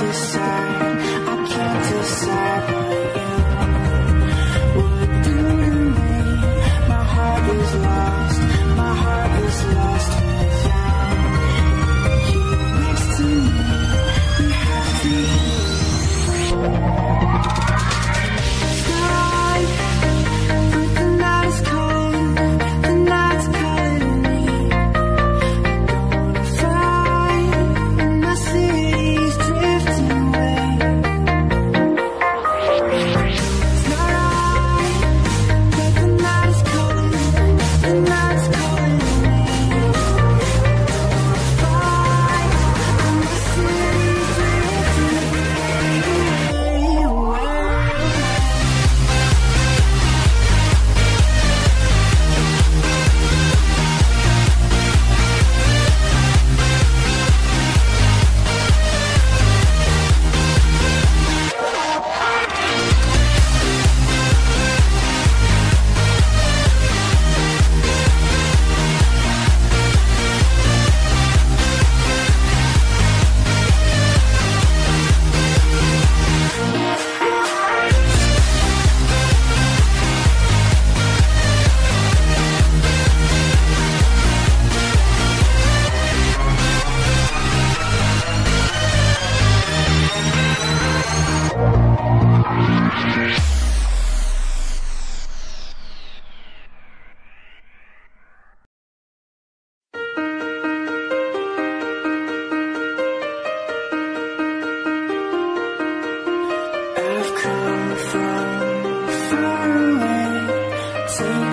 decide, I can't decide. see